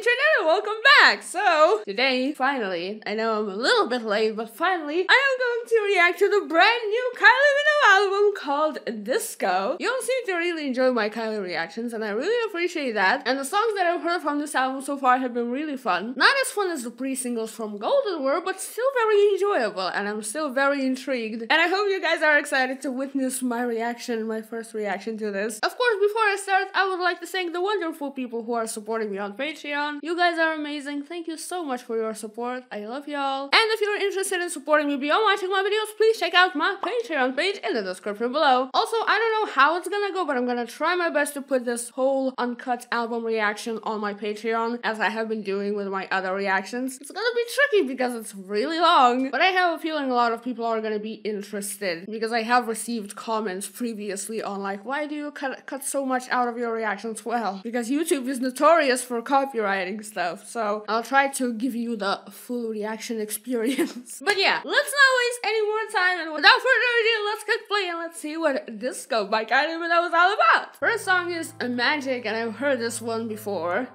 internet welcome back! So, today, finally, I know I'm a little bit late, but finally, I am going to react to the brand new Kylie Minogue album called Disco. You all seem to really enjoy my Kylie reactions, and I really appreciate that. And the songs that I've heard from this album so far have been really fun. Not as fun as the pre-singles from Golden were, but still very enjoyable, and I'm still very intrigued. And I hope you guys are excited to witness my reaction, my first reaction to this. Of course, before I start, I would like to thank the wonderful people who are supporting me on Patreon. You guys are amazing. Thank you so much for your support. I love y'all. And if you're interested in supporting me beyond watching my videos, please check out my Patreon page in the description below. Also, I don't know how it's gonna go, but I'm gonna try my best to put this whole uncut album reaction on my Patreon, as I have been doing with my other reactions. It's gonna be tricky because it's really long, but I have a feeling a lot of people are gonna be interested because I have received comments previously on like, why do you cut, cut so much out of your reactions? Well, because YouTube is notorious for copyrighting stuff, so I'll try to give you the full reaction experience. but yeah, let's not waste any more time, and without further ado, let's click play and let's see what Disco by Kylie Minogue is all about. First song is Magic, and I've heard this one before.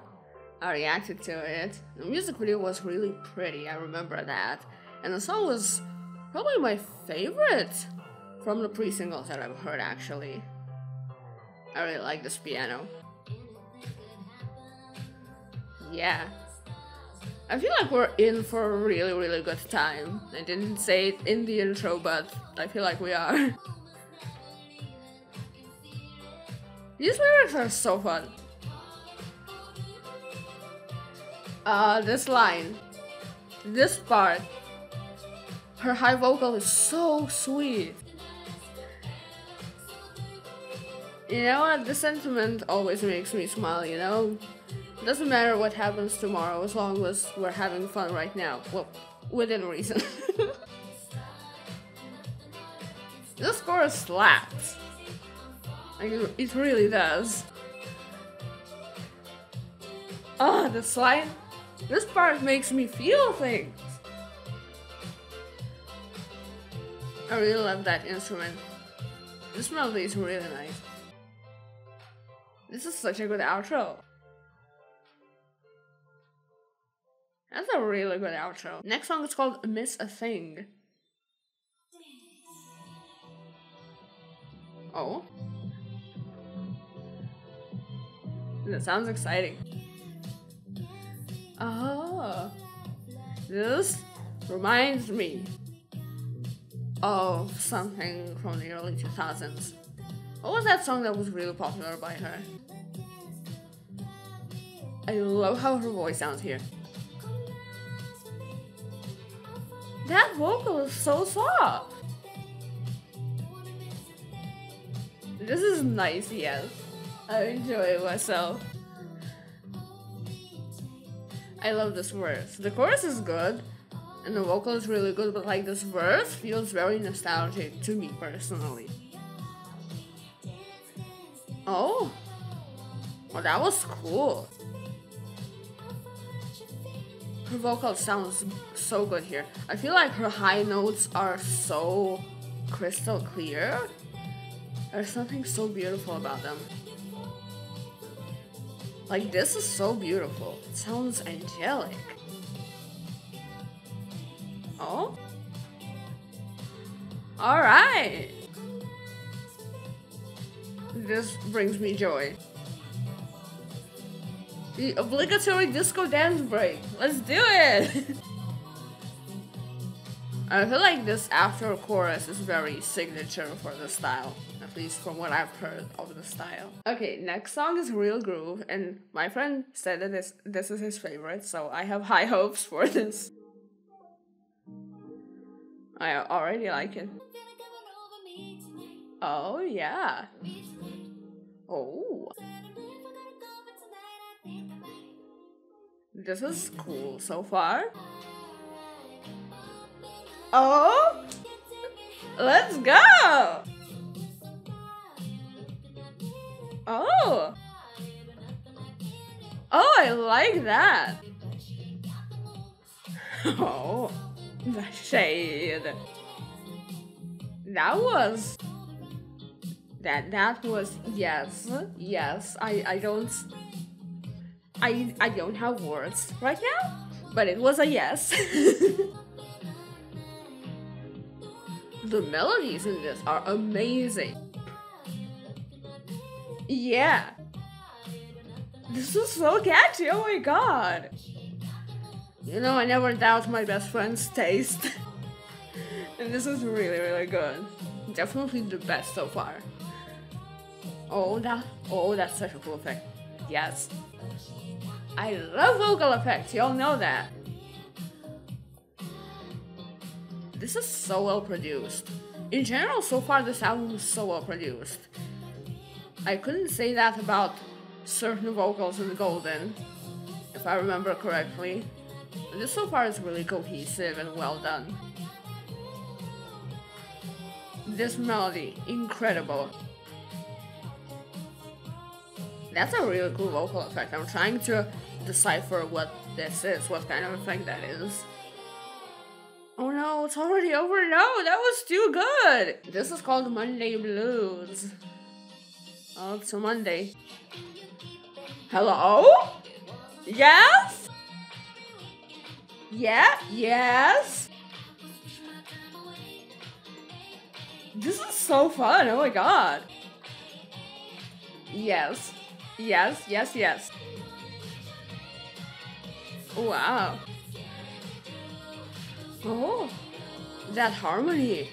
I reacted to it. The music video was really pretty, I remember that. And the song was probably my favorite from the pre-singles that I've heard actually. I really like this piano. Yeah. I feel like we're in for a really, really good time. I didn't say it in the intro, but I feel like we are. These lyrics are so fun. Uh, this line. This part. Her high vocal is so sweet. You know what? The sentiment always makes me smile, you know? Doesn't matter what happens tomorrow as long as we're having fun right now. Well, within reason. this chorus slaps. Like, it really does. Ah, oh, this line. This part makes me feel things. I really love that instrument. This melody is really nice. This is such a good outro. That's a really good outro. Next song is called Miss a Thing. Oh. That sounds exciting. Oh. This reminds me of something from the early 2000s. What was that song that was really popular by her? I love how her voice sounds here. That vocal is so soft. This is nice, yes. I enjoy myself. I love this verse. The chorus is good, and the vocal is really good, but like this verse feels very nostalgic to me personally. Oh. Well, that was cool. Her vocal sounds so good here. I feel like her high notes are so crystal clear. There's something so beautiful about them. Like, this is so beautiful. It sounds angelic. Oh? Alright! This brings me joy. The obligatory disco dance break. Let's do it! I feel like this after chorus is very signature for the style, at least from what I've heard of the style. Okay, next song is Real Groove, and my friend said that this, this is his favorite, so I have high hopes for this. I already like it. Oh, yeah. Oh. This is cool so far. Oh! Let's go! Oh! Oh, I like that! Oh, the shade. That was... That, that was, yes, yes, I, I don't I I don't have words right now, but it was a yes. the melodies in this are amazing. Yeah. This is so catchy, oh my god. You know, I never doubt my best friend's taste. and this is really, really good. Definitely the best so far. Oh, that, oh, that's such a cool thing. Yes. I love vocal effects, y'all know that. This is so well produced. In general, so far this album is so well produced. I couldn't say that about certain vocals in Golden, if I remember correctly. This so far is really cohesive and well done. This melody, incredible. That's a really cool vocal effect. I'm trying to decipher what this is, what kind of effect that is. Oh no, it's already over. No, that was too good. This is called Monday Blues. Oh, it's a Monday. Hello? Yes? Yeah? Yes? This is so fun. Oh my god. Yes. Yes, yes, yes. Wow. Oh, that harmony.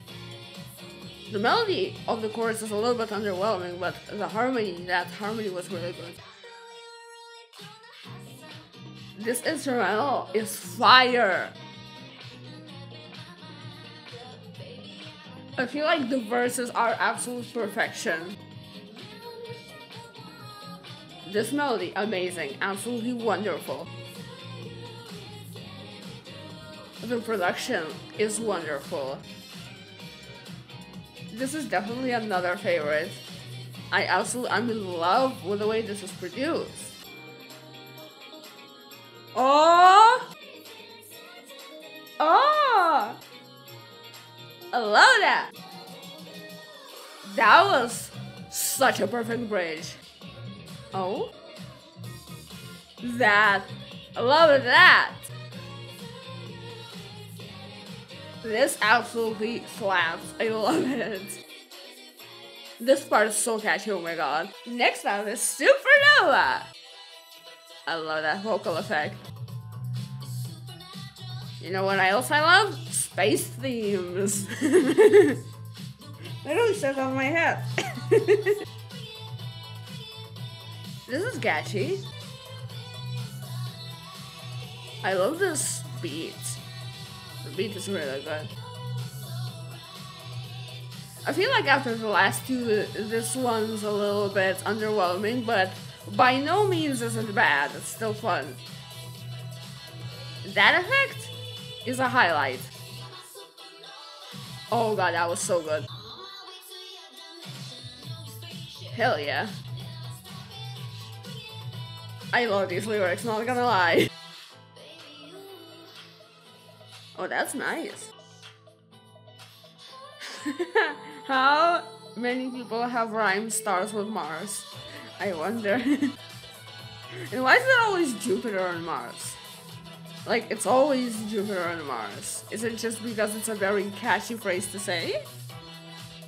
The melody of the chorus is a little bit underwhelming, but the harmony, that harmony was really good. This instrumental is fire. I feel like the verses are absolute perfection. This melody, amazing, absolutely wonderful. The production is wonderful. This is definitely another favorite. I absolutely, I'm in love with the way this is produced. Oh! Oh! I love that! That was such a perfect bridge. Oh? That. I love that! This absolutely slaps. I love it. This part is so catchy, oh my god. Next up is Supernova! I love that vocal effect. You know what else I love? Space themes. Literally says on my head. this is catchy. I love this beat. The beat is really good. I feel like after the last two, this one's a little bit underwhelming, but by no means isn't bad. It's still fun. That effect is a highlight. Oh god, that was so good. Hell yeah. I love these lyrics, not gonna lie. Oh, that's nice. How many people have rhyme stars with Mars? I wonder. and why is it always Jupiter and Mars? Like, it's always Jupiter and Mars. Is it just because it's a very catchy phrase to say?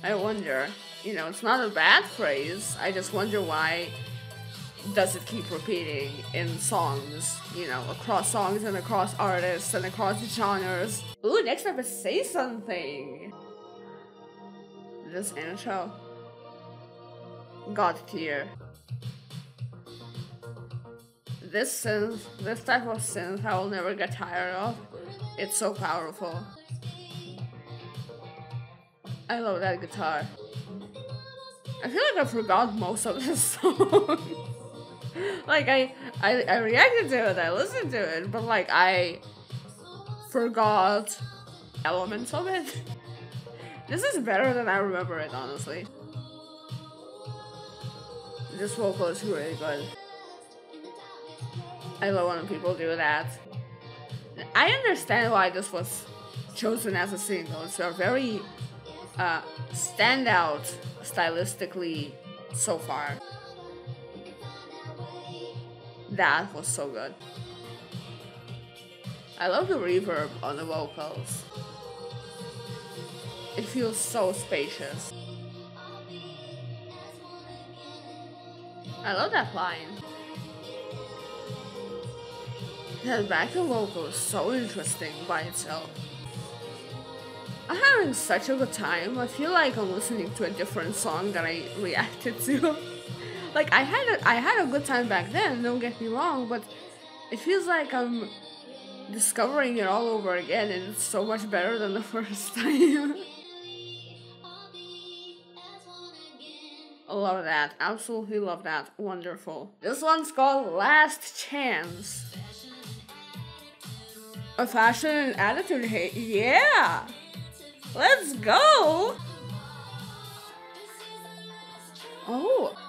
I wonder. You know, it's not a bad phrase. I just wonder why does it keep repeating in songs, you know, across songs and across artists and across genres. Ooh, next up is Say Something. This intro. God tier. This synth, this type of synth I will never get tired of. It's so powerful. I love that guitar. I feel like I forgot most of this song. like I, I I reacted to it, I listened to it, but like I forgot elements of it. this is better than I remember it, honestly. This vocal is really good. I love when people do that. I understand why this was chosen as a single. It's a very uh, standout stylistically so far. That was so good. I love the reverb on the vocals. It feels so spacious. I love that line. That backing vocal is so interesting by itself. I'm having such a good time. I feel like I'm listening to a different song that I reacted to. like I had a, I had a good time back then, don't get me wrong, but it feels like I'm discovering it all over again and it's so much better than the first time. love that. Absolutely love that. Wonderful. This one's called Last Chance. A fashion and attitude hate. Yeah! Let's go! Oh.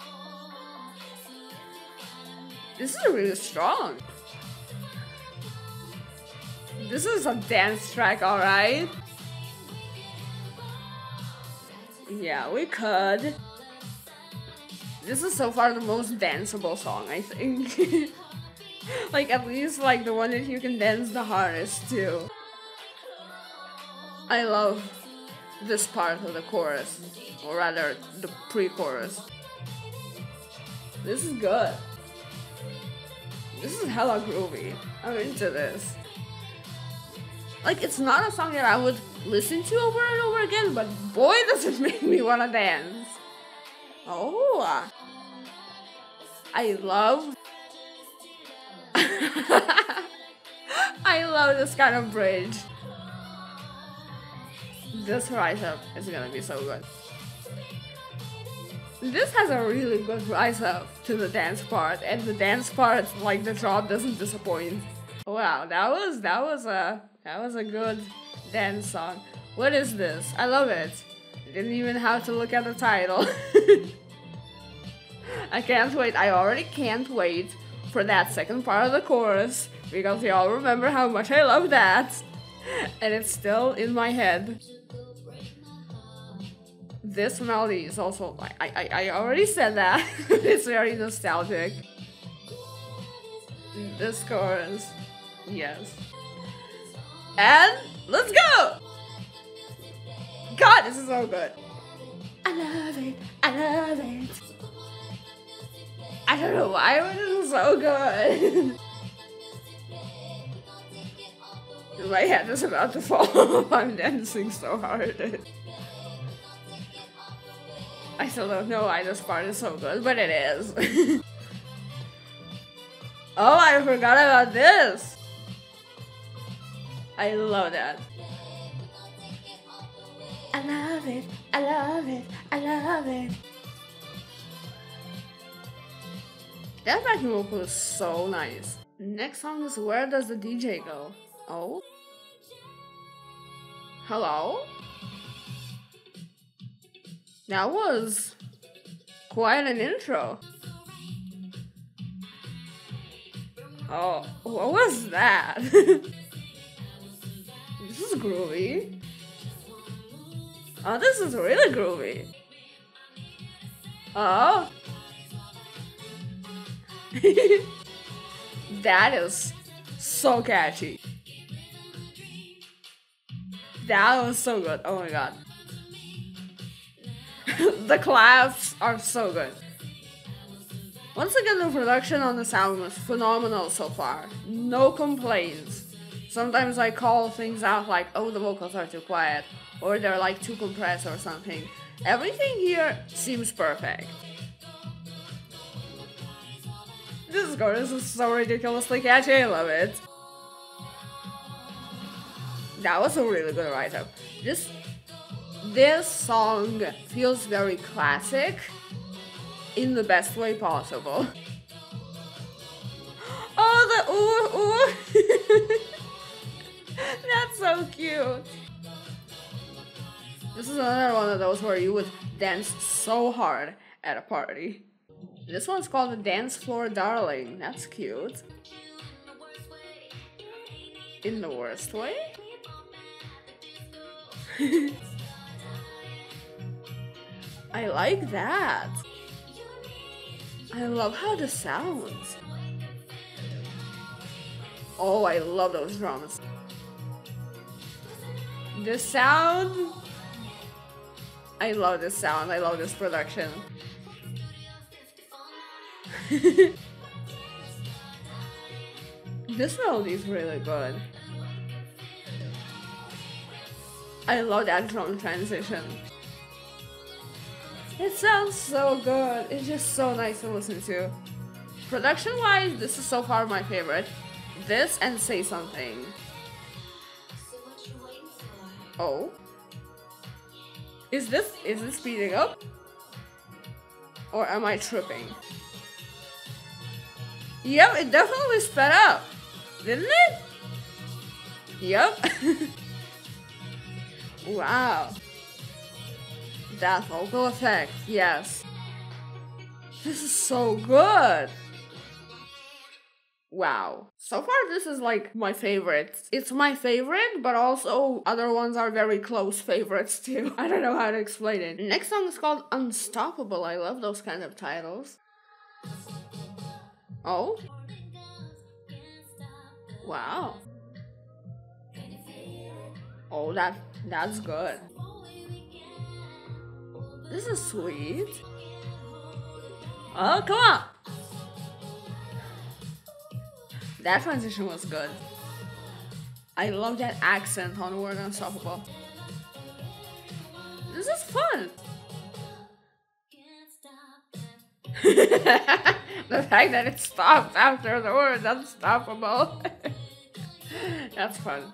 This is really strong. This is a dance track, alright? Yeah, we could. This is so far the most danceable song, I think. like, at least, like, the one that you can dance the hardest to. I love this part of the chorus, or rather, the pre-chorus. This is good. This is hella groovy. I'm into this. Like, it's not a song that I would listen to over and over again, but boy, does it make me wanna dance. Oh, I love. I love this kind of bridge. This rise up is gonna be so good. This has a really good rise up to the dance part, and the dance part, like the drop, doesn't disappoint. Wow, that was that was a that was a good dance song. What is this? I love it. Didn't even have to look at the title. I can't wait. I already can't wait for that second part of the chorus because y'all remember how much I love that. And it's still in my head. This melody is also, I, I, I already said that. it's very nostalgic. This chorus, yes. And let's go! God, this is so good. I love it. I love it. I don't know why, but this is so good. My head is about to fall. I'm dancing so hard. I still don't know why this part is so good, but it is. oh, I forgot about this. I love that. I love it, I love it, I love it. That backing vocal is so nice. Next song is Where Does the DJ Go? Oh? Hello? That was quite an intro. Oh, what was that? This is groovy. Oh, this is really groovy. Oh. that is so catchy. That was so good. Oh my god. the claps are so good. Once again, the production on this album is phenomenal so far. No complaints. Sometimes I call things out like, oh, the vocals are too quiet, or they're like too compressed or something. Everything here seems perfect. This chorus is so ridiculously catchy, I love it. That was a really good write-up. This, this song feels very classic in the best way possible. Oh, the ooh, ooh. That's so cute. This is another one of those where you would dance so hard at a party. This one's called the Dance Floor Darling. That's cute. In the worst way? I like that. I love how this sounds. Oh, I love those drums. The sound. I love this sound. I love this production. this melody is really good. I love that drum transition. It sounds so good. It's just so nice to listen to. Production wise, this is so far my favorite. This and Say Something. Oh. Is this is this speeding up? Or am I tripping? Yep, it definitely sped up. Didn't it? Yep. wow. That vocal effect, yes. This is so good. Wow. So far, this is like my favorite. It's my favorite, but also other ones are very close favorites too. I don't know how to explain it. Next song is called Unstoppable. I love those kind of titles. Oh? Wow. Oh, that that's good. This is sweet. Oh, come on! That transition was good. I love that accent on the word unstoppable. This is fun. the fact that it stops after the word unstoppable. That's fun.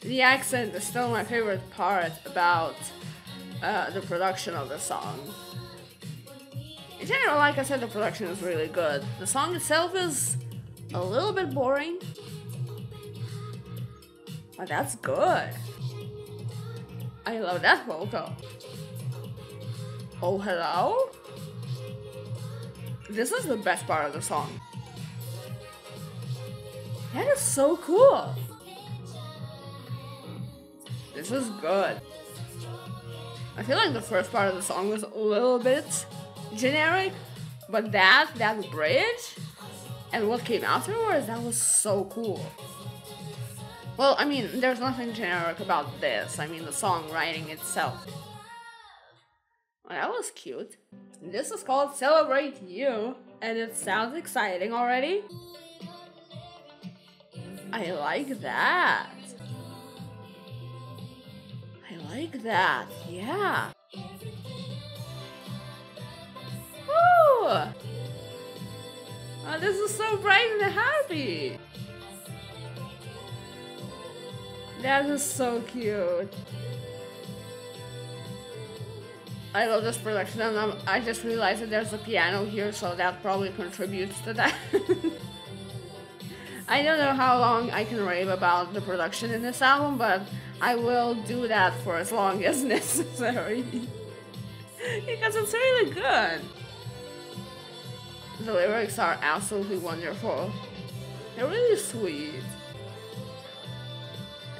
The accent is still my favorite part about uh, the production of the song. In general, like I said, the production is really good. The song itself is a little bit boring. But that's good. I love that vocal. Oh, hello? This is the best part of the song. That is so cool. This is good. I feel like the first part of the song was a little bit generic, but that, that bridge, and what came afterwards, that was so cool. Well, I mean, there's nothing generic about this. I mean, the songwriting itself. Well, that was cute. This is called Celebrate You, and it sounds exciting already. I like that. Like that, yeah. Oh, this is so bright and happy. That is so cute. I love this production and I'm, I just realized that there's a piano here so that probably contributes to that. I don't know how long I can rave about the production in this album, but I will do that for as long as necessary. because it's really good. The lyrics are absolutely wonderful. They're really sweet.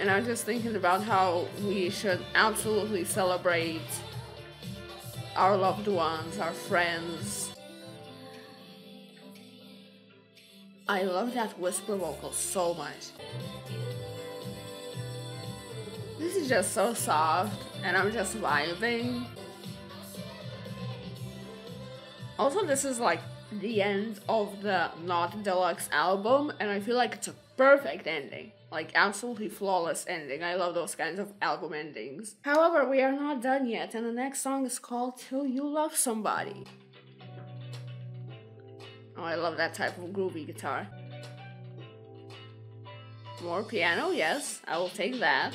And I'm just thinking about how we should absolutely celebrate our loved ones, our friends. I love that whisper vocal so much. This is just so soft, and I'm just vibing. Also, this is like the end of the Not Deluxe album, and I feel like it's a perfect ending. Like, absolutely flawless ending. I love those kinds of album endings. However, we are not done yet, and the next song is called Till You Love Somebody. Oh, I love that type of groovy guitar. More piano, yes, I will take that.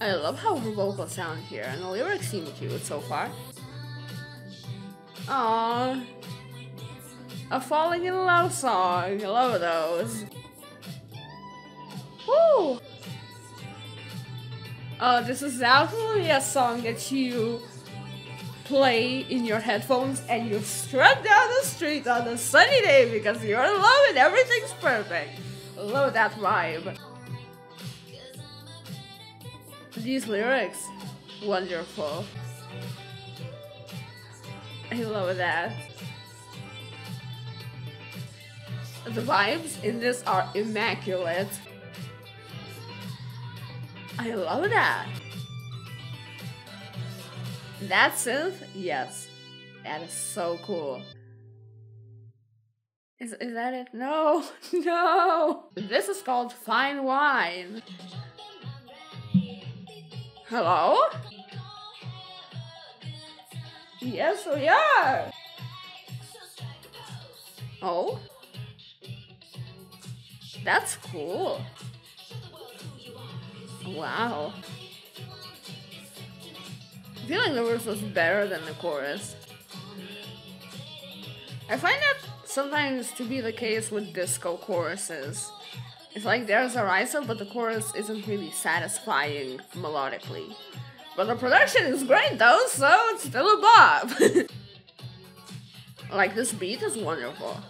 I love how her vocals sound here, and the lyrics seem cute so far. Aww. A falling in love song. I love those. Woo! Oh, this is absolutely a song that you play in your headphones and you strut down the street on a sunny day because you're in love and everything's perfect. Love that vibe. These lyrics, wonderful. I love that. The vibes in this are immaculate. I love that. That synth, yes. That is so cool. Is, is that it? No, no. This is called Fine Wine. Hello? Yes, we are. Oh? That's cool. Wow. I feel like the verse was better than the chorus. I find that sometimes to be the case with disco choruses. It's like there's a rise up, but the chorus isn't really satisfying melodically. But the production is great though, so it's still a bob. like this beat is wonderful.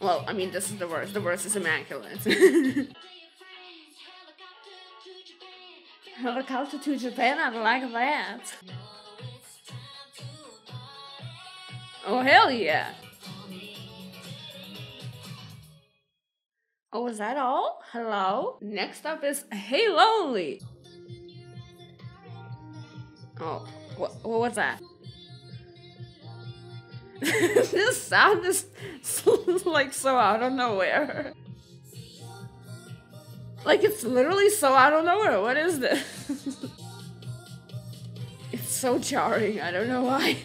Well, I mean this is the verse. The verse is immaculate. Helicopter to Japan, I like that. Oh hell yeah! Oh, is that all? Hello? Next up is Hey Lonely. Oh, what, what was that? this sound is like so out of nowhere. Like it's literally so out of nowhere. What is this? it's so jarring. I don't know why.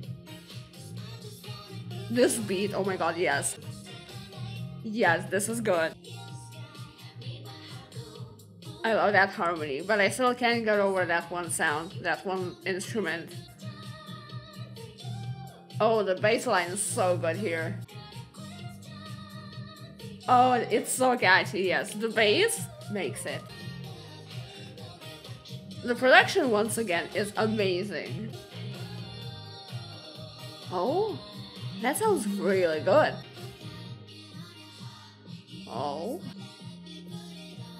This beat, oh my god, yes. Yes, this is good. I love that harmony, but I still can't get over that one sound, that one instrument. Oh, the bass line is so good here. Oh, it's so catchy, yes. The bass makes it. The production, once again, is amazing. Oh, that sounds really good. Oh.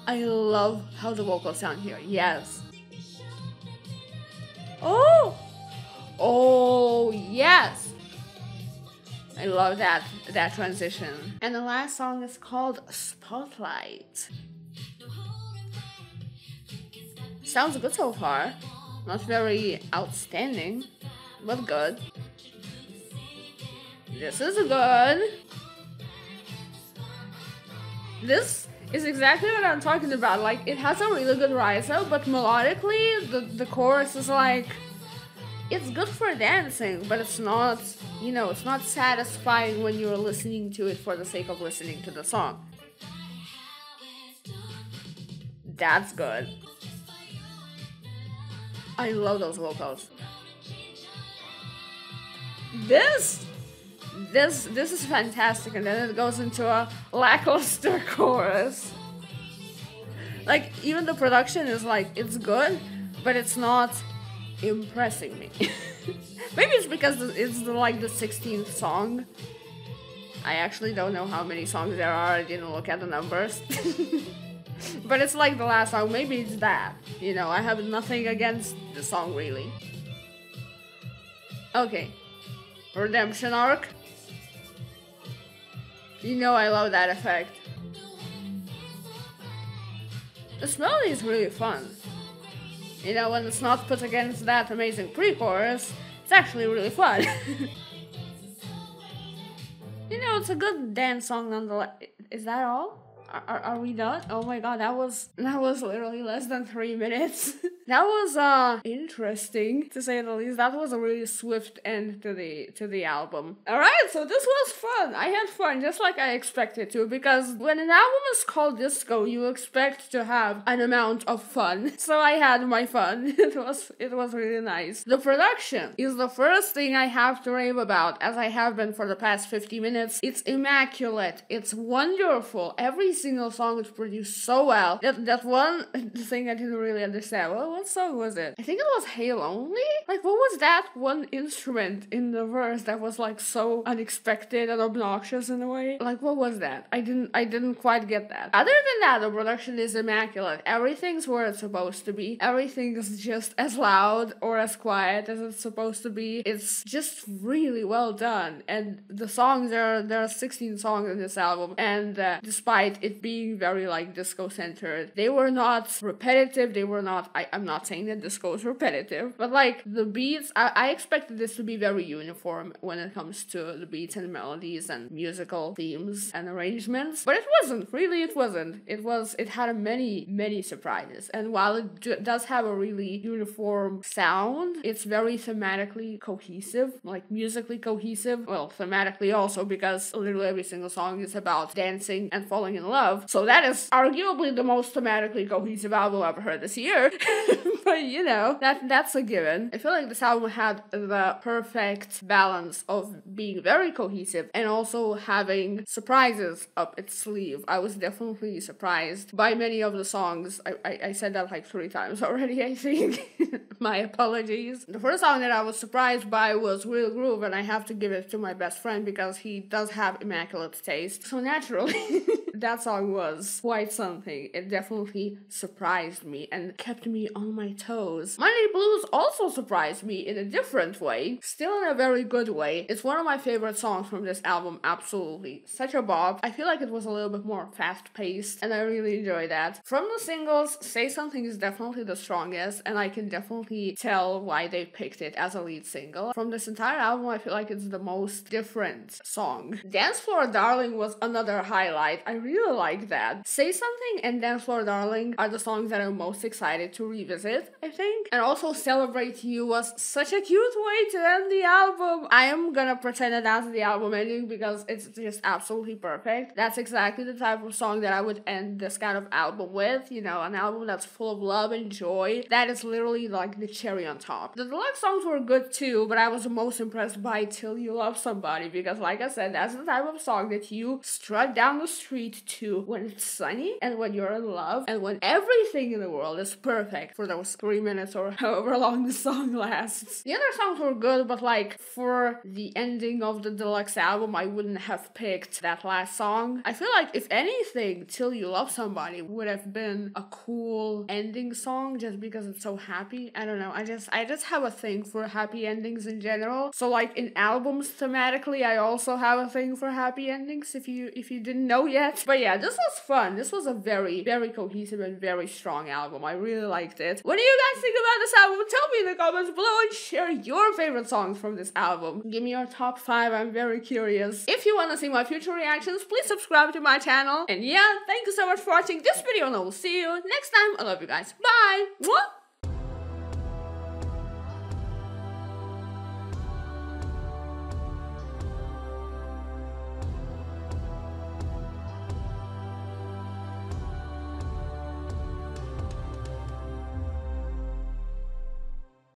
I love how the vocals sound here. Yes. Oh! Oh, yes! I love that that transition. And the last song is called Spotlight. Sounds good so far. Not very outstanding, but good. This is good. This is exactly what I'm talking about. Like, it has a really good rise up, but melodically, the, the chorus is like. It's good for dancing, but it's not, you know, it's not satisfying when you're listening to it for the sake of listening to the song. That's good. I love those vocals. This this this is fantastic and then it goes into a lackluster chorus like even the production is like it's good but it's not impressing me. Maybe it's because it's like the 16th song. I actually don't know how many songs there are. I didn't look at the numbers. But it's like the last song. Maybe it's that you know. I have nothing against the song really. Okay. Redemption arc. You know I love that effect. The melody is really fun. You know, when it's not put against that amazing pre-chorus, it's actually really fun. you know, it's a good dance song nonetheless. Is that all? Are, are we done? Oh my god, that was that was literally less than three minutes. that was uh interesting to say the least. That was a really swift end to the to the album. Alright, so this was fun. I had fun just like I expected to, because when an album is called disco, you expect to have an amount of fun. So I had my fun. it was it was really nice. The production is the first thing I have to rave about, as I have been for the past 50 minutes. It's immaculate. It's wonderful. Every single song is produced so well. That that one thing I didn't really understand. Well, what song was it? I think it was Hey Lonely? Like, what was that one instrument in the verse that was like so unexpected and obnoxious in a way? Like, what was that? I didn't, I didn't quite get that. Other than that, the production is immaculate. Everything's where it's supposed to be. Everything is just as loud or as quiet as it's supposed to be. It's just really well done. And the songs are, there are 16 songs in this album. And uh, despite it being very like disco centered, they were not repetitive. They were not, I, I'm not saying that disco is repetitive, but like the beats, I, I expected this to be very uniform when it comes to the beats and melodies and musical themes and arrangements. But it wasn't, really, it wasn't. It was, it had many, many surprises. And while it d- does have a really uniform sound, it's very thematically cohesive, like musically cohesive. Well, thematically also, because literally every single song is about dancing and falling in love. So that is arguably the most thematically cohesive album I've ever heard this year. but you know, that that's a given. I feel like this album had the perfect balance of being very cohesive and also having surprises up its sleeve. I was definitely surprised by many of the songs. I, I, I said that like three times already, I think. my apologies. The first song that I was surprised by was Real Groove, and I have to give it to my best friend because he does have immaculate taste. So naturally, that song was quite something. It definitely surprised me and kept me on my toes. Monday Blues also surprised me in a different way, still in a very good way. It's one of my favorite songs from this album, absolutely. Such a bop. I feel like it was a little bit more fast paced, and I really enjoy that. From the singles, Say Something is definitely the strongest, and I can definitely tell why they picked it as a lead single. From this entire album, I feel like it's the most different song. Dance Floor Darling was another highlight. I really like that. Say Something and Dance Floor Darling are the songs that I'm most excited to revisit, I think. And also Celebrate You was such a cute way to end the album. I am gonna pretend that that's the album ending because it's just absolutely perfect. That's exactly the type of song that I would end this kind of album with, you know, an album that's full of love and joy. That is literally like the cherry on top. The deluxe songs were good too, but I was most impressed by Till You Love Somebody because, like I said, that's the type of song that you strut down the street to when it's sunny and when you're in love and when everything in the world is perfect for those three minutes or however long the song lasts. The other songs were good, but like for the ending of the deluxe album, I wouldn't have picked that last song. I feel like if anything, Till You Love Somebody would have been a cool ending song just because it's so happy. I don't know. I just I just have a thing for happy endings in general. So like in albums thematically, I also have a thing for happy endings if you if you didn't know yet. But yeah, this was fun. This was a very very cohesive and very strong album. I really liked it. What do you guys think about this album? Tell me in the comments below and share your favorite songs from this album. Give me your top 5. I'm very curious. If you want to see my future reactions, please subscribe to my channel. And yeah, thank you so much for watching this video and I will see you next time. I love you guys. Bye.